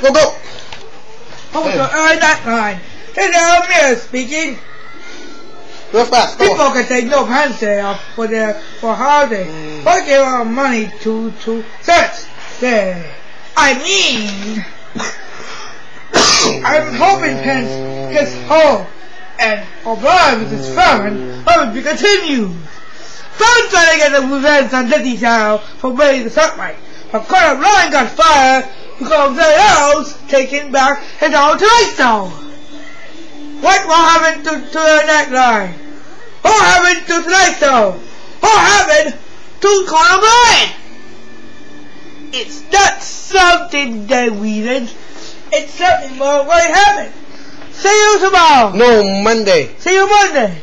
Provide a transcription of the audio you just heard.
We'll go. Oh, so earn that line. Hello, Mayor speaking. Real fast. People on. can take no off for their for holiday. Mm. But give our money to to church. There. I mean, I'm hoping Pence gets home and oblige with his phone. Hope it continues. Phone's trying to get the revenge on Diddy Chow for breaking the sunlight. But Conan O'Brien got fired because the else taking back his own Tonight Show. What will happen to, to the next line? What happened to Show? What happened to Ryan? It's not something that we did. It's something more might happen. See you tomorrow. No, Monday. See you Monday.